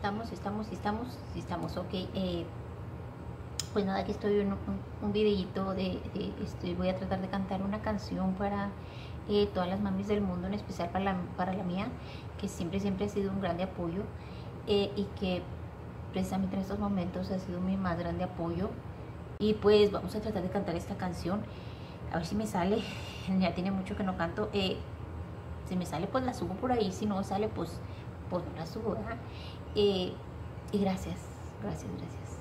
estamos, estamos, estamos, estamos, ok. Eh, pues nada, aquí estoy en un, un videíto de, de voy a tratar de cantar una canción para eh, todas las mamis del mundo, en especial para la, para la mía, que siempre, siempre ha sido un grande apoyo eh, y que precisamente en estos momentos ha sido mi más grande apoyo. Y pues vamos a tratar de cantar esta canción, a ver si me sale, ya tiene mucho que no canto. Si me sale, pues la subo por ahí, si no sale, pues, pues no la subo, y gracias, gracias, gracias.